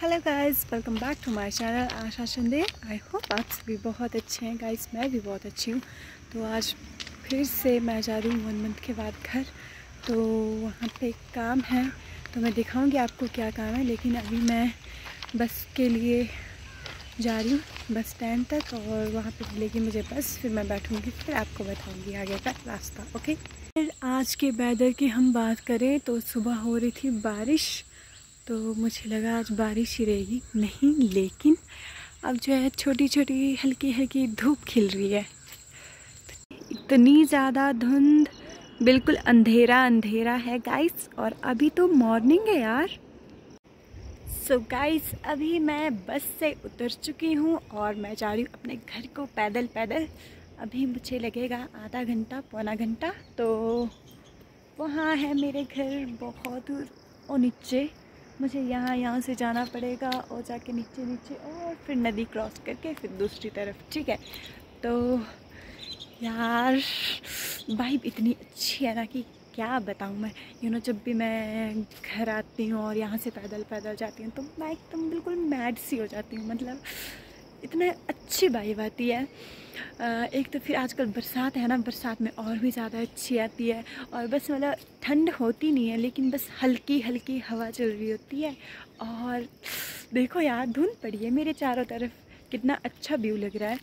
Hello guys welcome back to my channel Asha Chande I hope आप सभी बहुत अच्छे हैं गाइस मैं भी बहुत अच्छी हूँ। तो आज फिर से मैं जा रही हूँ वन मंथ के बाद घर। तो वहाँ पे काम है। तो मैं दिखाऊँगी आपको क्या काम है, लेकिन अभी मैं बस के लिए जा रही हूँ, बस स्टैंड तक, और वहाँ पे मिलेगी मुझे बस। फिर मैं बैठूँगी, फिर आपको बताऊँगी आगे का रास्ता ओके फिर आज के वेदर की हम बात करें तो सुबह हो रही थी बारिश। तो मुझे लगा आज बारिश ही रहेगी। नहीं, लेकिन अब जो है छोटी छोटी हल्की हल्की धूप खिल रही है। इतनी ज़्यादा धुंध, बिल्कुल अंधेरा अंधेरा है गाइस और अभी तो मॉर्निंग है यार। सो so गाइस अभी मैं बस से उतर चुकी हूँ और मैं जा रही हूँ अपने घर को पैदल पैदल अभी मुझे लगेगा आधा घंटा, पौना घंटा तो वहाँ है मेरे घर, बहुत और नीचे। मुझे यहाँ यहाँ से जाना पड़ेगा और जाके नीचे नीचे और फिर नदी क्रॉस करके फिर दूसरी तरफ़, ठीक है? तो यार वाइब इतनी अच्छी है ना कि क्या बताऊँ मैं? यू नो जब भी मैं घर आती हूँ और यहाँ से पैदल पैदल जाती हूँ तो मैं एकदम बिल्कुल मैड सी हो जाती हूँ मतलब इतने अच्छी वाइब आती है। एक तो फिर आजकल बरसात है ना, बरसात में और भी ज़्यादा अच्छी आती है और बस मतलब ठंड होती नहीं है, लेकिन बस हल्की हल्की हवा चल रही होती है और देखो यार, धुंध पड़ी है मेरे चारों तरफ़। कितना अच्छा व्यू लग रहा है।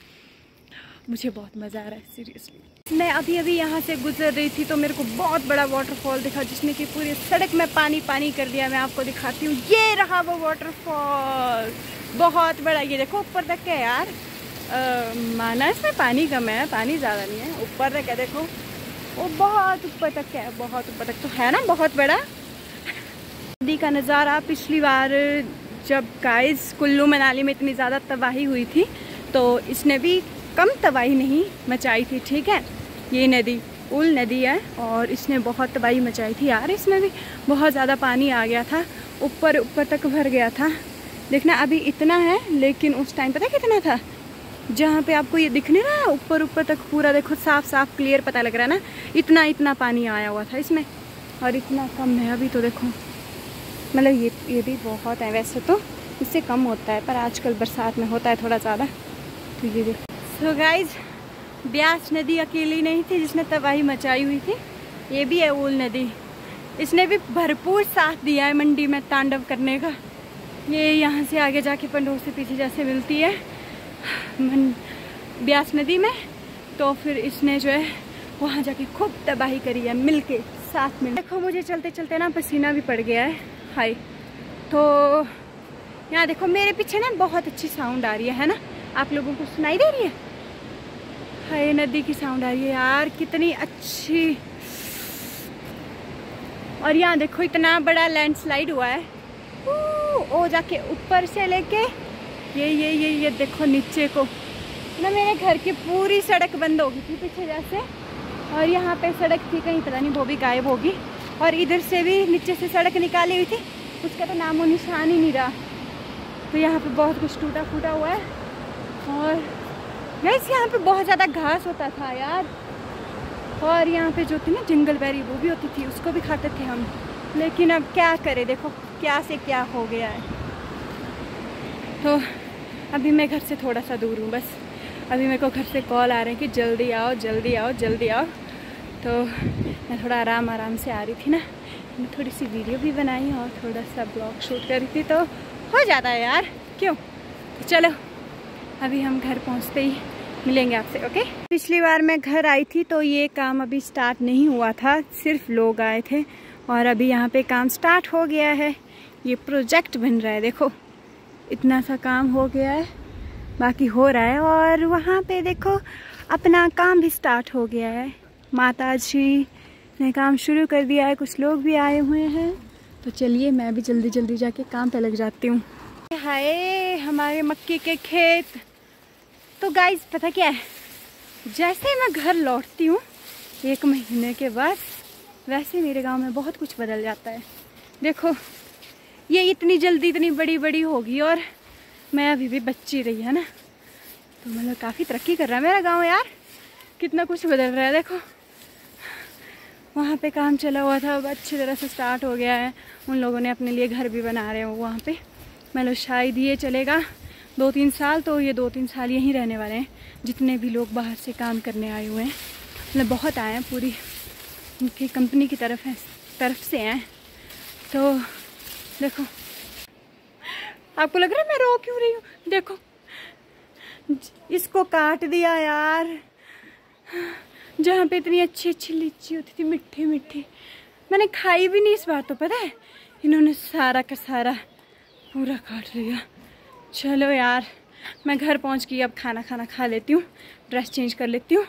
मुझे बहुत मज़ा आ रहा है सीरियसली मैं अभी अभी यहाँ से गुजर रही थी तो मेरे को बहुत बड़ा वाटरफॉल दिखा जिसने कि पूरी सड़क में पानी पानी कर दिया मैं आपको दिखाती हूँ। ये रहा वो वाटरफॉल बहुत बड़ा ये देखो ऊपर तक है यार. आ, माना इसमें पानी कम है पानी ज़्यादा नहीं है ऊपर तक है देखो. वो बहुत ऊपर तक है बहुत ऊपर तक तो है ना बहुत बड़ा. नदी का नज़ारा पिछली बार जब गाइस कुल्लू मनाली में इतनी ज़्यादा तबाही हुई थी तो इसने भी कम तबाही नहीं मचाई थी, ठीक है? ये नदी, उल नदी है और इसने बहुत तबाही मचाई थी यार, इसमें भी बहुत ज़्यादा पानी आ गया था, ऊपर ऊपर तक भर गया था। देखना, अभी इतना है, लेकिन उस टाइम पता कितना था? जहाँ पे आपको ये दिख नहीं रहा, ऊपर ऊपर तक पूरा देखो साफ़ साफ़ क्लियर पता लग रहा है ना? इतना इतना पानी आया हुआ था इसमें, और इतना कम है अभी तो देखो। मतलब ये ये भी बहुत है वैसे तो इससे कम होता है, पर आजकल बरसात में होता है थोड़ा ज़्यादा। तो ये देखो सो गाइज़ ब्यास नदी अकेली नहीं थी जिसने तबाही मचाई हुई थी। ये भी है ऊल नदी। इसने भी भरपूर साथ दिया है मंडी में तांडव करने का। ये यहाँ से आगे जाके पंडोर से पीछे जैसे मिलती है। ब्यास नदी में तो फिर इसने जो है, वहाँ जाके खूब तबाही करी है, मिलके साथ में देखो, मुझे चलते चलते ना पसीना भी पड़ गया है। हाय। तो यहाँ देखो, मेरे पीछे ना बहुत अच्छी साउंड आ रही है है ना? आप लोगों को सुनाई दे रही है? हाय, नदी की साउंड आ रही है यार। कितनी अच्छी। और यहाँ देखो, इतना बड़ा लैंडस्लाइड हुआ है। ओ, जाके ऊपर से लेके। ये ये ये ये देखो, नीचे को। ना, मेरे घर की पूरी सड़क बंद हो गई थी पीछे जैसे। और यहाँ पे सड़क थी कहीं, पता नहीं, वो भी गायब होगी। और इधर से भी नीचे से सड़क निकाली हुई थी। उसका तो नामो निशान ही नहीं रहा। तो यहाँ पे बहुत कुछ टूटा फूटा हुआ है। और वैसे यहाँ पे बहुत ज़्यादा घास होता था यार। और यहाँ पे जो थी ना जंगल बैरी, वो भी होती थी, उसको भी खाते थे हम। लेकिन अब क्या करें, देखो क्या से क्या हो गया है। तो अभी मैं घर से थोड़ा सा दूर हूँ, बस। अभी मेरे को घर से कॉल आ रहे हैं कि जल्दी आओ जल्दी आओ जल्दी आओ। तो मैं थोड़ा आराम आराम से आ रही थी ना। मैं थोड़ी सी वीडियो भी बनाई और थोड़ा सा ब्लॉग शूट करी थी तो हो जाता है यार। क्यों? तो चलो। अभी हम घर पहुँचते ही मिलेंगे आपसे ओके पिछली बार मैं घर आई थी तो ये काम अभी स्टार्ट नहीं हुआ था सिर्फ़ लोग आए थे और अभी यहाँ पे काम स्टार्ट हो गया है। ये प्रोजेक्ट बन रहा है देखो इतना सा काम हो गया है बाकी हो रहा है और वहाँ पे देखो अपना काम भी स्टार्ट हो गया है। माता जी ने काम शुरू कर दिया है कुछ लोग भी आए हुए हैं। तो चलिए मैं भी जल्दी जल्दी जाके काम पे लग जाती हूँ। हाय हमारे मक्की के खेत। तो गाइस पता क्या है? जैसे मैं घर लौटती हूँ, एक महीने के बाद वैसे मेरे गाँव में बहुत कुछ बदल जाता है। देखो, ये इतनी जल्दी इतनी बड़ी बड़ी होगी और मैं अभी भी बच्ची रही, है ना? तो मतलब काफ़ी तरक्की कर रहा है मेरा गाँव यार। कितना कुछ बदल रहा है, देखो। वहाँ पे काम चला हुआ था, अब अच्छी तरह से स्टार्ट हो गया है। उन लोगों ने अपने लिए घर भी बना रहे हो वहाँ पे। मतलब शायद ये चलेगा। दो तीन साल तो ये दो तीन साल यहीं रहने वाले हैं, जितने भी लोग बाहर से काम करने आए हुए हैं। मतलब बहुत आए हैं, पूरी उनकी कंपनी की तरफ़ है, तरफ़ से हैं। तो देखो, आपको लग रहा है मैं रो क्यों रही हूँ? देखो, इसको काट दिया यार। जहाँ पे इतनी अच्छी अच्छी लीची होती थी मिट्टी मिट्टी मैंने खाई भी नहीं इस बार तो पता है? इन्होंने सारा का सारा पूरा काट लिया चलो यार, मैं घर पहुँच गई अब खाना खाना खा लेती हूँ ड्रेस चेंज कर लेती हूँ,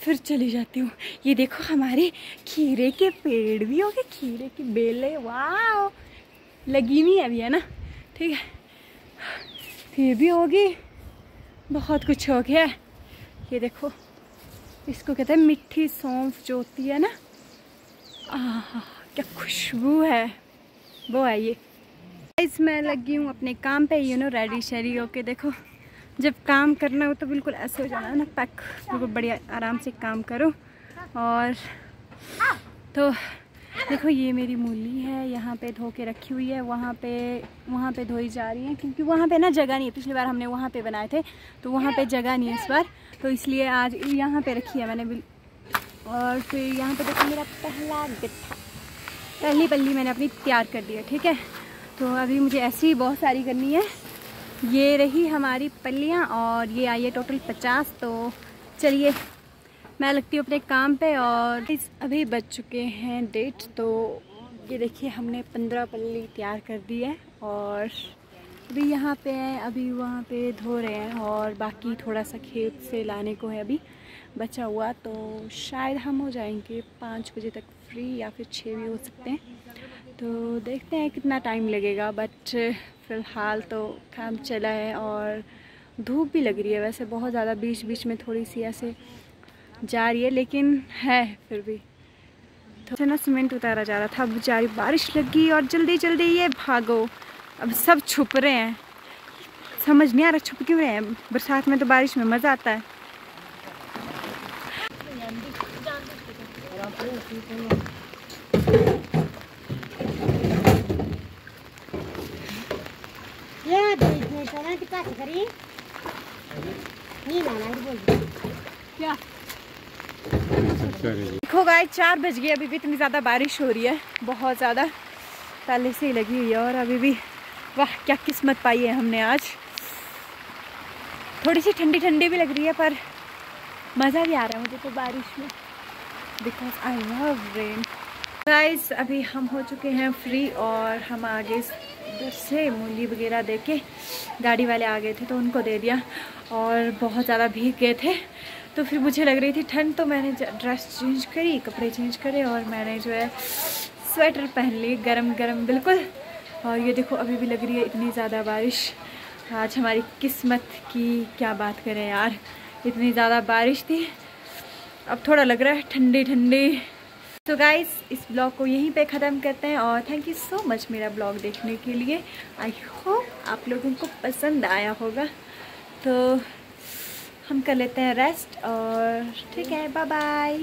फिर चली जाती हूँ। ये देखो हमारे खीरे के पेड़ भी हो गए, खीरे की बेले वाह लगी हुई अभी, है ना? ठीक है। ये भी होगी बहुत कुछ हो गया ये देखो, इसको कहते हैं मिट्टी सौंफ जो होती है ना? आह, क्या खुशबू है। वो है ये। इस मैं लगी हूँ अपने काम पे यू नो रेडी शेडी होके देखो। जब काम करना हो तो बिल्कुल ऐसे हो जाना ना पैक बिल्कुल बढ़िया, आराम से काम करो। और तो देखो, ये मेरी मूली है, यहाँ पे धो के रखी हुई है, वहाँ पे वहाँ पे धोई जा रही है, क्योंकि वहाँ पे ना जगह नहीं है। पिछली बार हमने वहाँ पे बनाए थे तो वहाँ पे जगह नहीं है इस बार तो इसलिए आज यहाँ पे रखी है मैंने और फिर यहाँ पे देखो मेरा पहला पहली पल्ली मैंने अपनी तैयार कर दी है, ठीक है? तो अभी मुझे ऐसी ही बहुत सारी करनी है। ये रही हमारी पल्लियाँ और ये आई है टोटल पचास तो चलिए मैं लगती हूँ अपने काम पे और इस अभी बज चुके हैं डेट तो ये देखिए हमने पंद्रह पल्ली तैयार कर दी है और अभी यहाँ पे हैं, अभी वहाँ पे धो रहे हैं और बाकी थोड़ा सा खेत से लाने को है अभी बचा हुआ तो शायद हम हो जाएँगे पाँच बजे तक फ्री या फिर छः भी हो सकते हैं। तो देखते हैं कितना टाइम लगेगा बट फ़िलहाल तो काम चला है और धूप भी लग रही है। वैसे बहुत ज़्यादा बीच बीच में थोड़ी सी ऐसे जा रही है, लेकिन है फिर भी। तो ना सीमेंट उतारा जा रहा था। अब बेचारी बारिश लगी और जल्दी जल्दी ये भागो। अब सब छुप रहे हैं। समझ नहीं आ रहा छुप क्यों रहे हैं। बरसात में तो बारिश में मज़ा आता है। क्या? देखो गाय चार बज गए अभी भी इतनी ज़्यादा बारिश हो रही है बहुत ज़्यादा। पहले से ही लगी हुई है और अभी भी वाह क्या किस्मत पाई है हमने आज। थोड़ी सी ठंडी ठंडी भी लग रही है पर मज़ा भी आ रहा है मुझे तो बारिश में। Because I love rain guys अभी हम हो चुके हैं फ्री और हम आगे इधर से मूली वगैरह दे के गाड़ी वाले आ गए थे तो उनको दे दिया और बहुत ज़्यादा भीग गए थे। तो फिर मुझे लग रही थी ठंड तो मैंने ड्रेस चेंज करी, कपड़े चेंज करे और मैंने जो है स्वेटर पहन ली गरम गरम बिल्कुल। और ये देखो, अभी भी लग रही है इतनी ज़्यादा बारिश। आज हमारी किस्मत की क्या बात करें यार, इतनी ज़्यादा बारिश थी। अब थोड़ा लग रहा है ठंडी ठंडी। तो गाइज़ इस ब्लॉग को यहीं पे ख़त्म करते हैं और थैंक यू सो मच मेरा ब्लॉग देखने के लिए। आई होप आप लोगों को पसंद आया होगा। तो हम कर लेते हैं रेस्ट और ठीक है बाय बाय